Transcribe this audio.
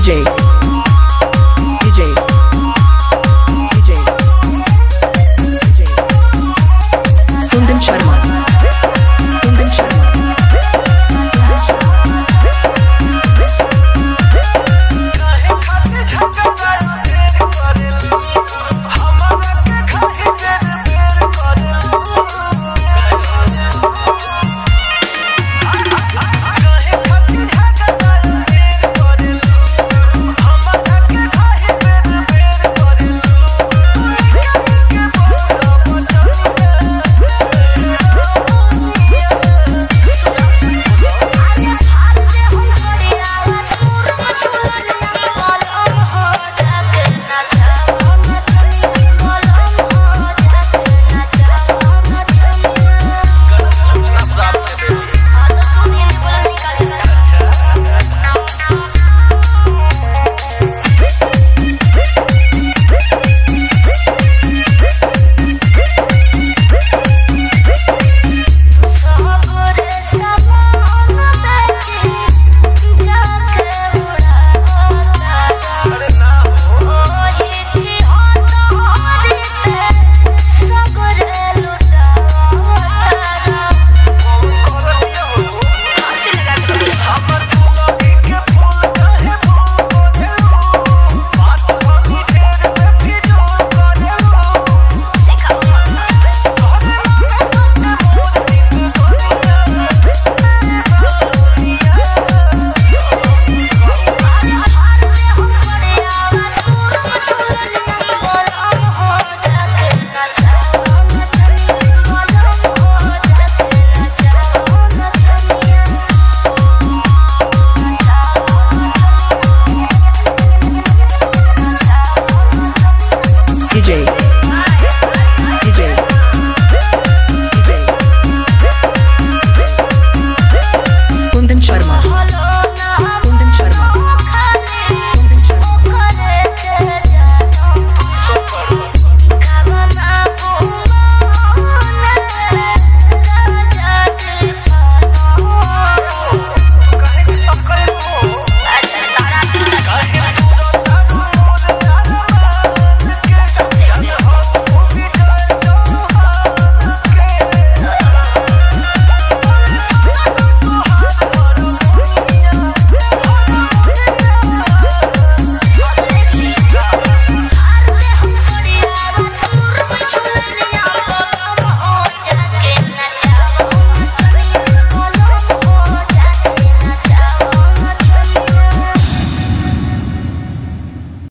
DJ.